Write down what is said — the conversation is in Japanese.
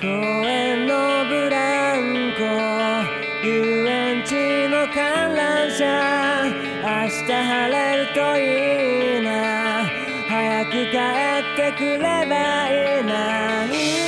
公園のブランコ遊園地の観覧車明日晴れるといいな。早く帰ってくればいいな。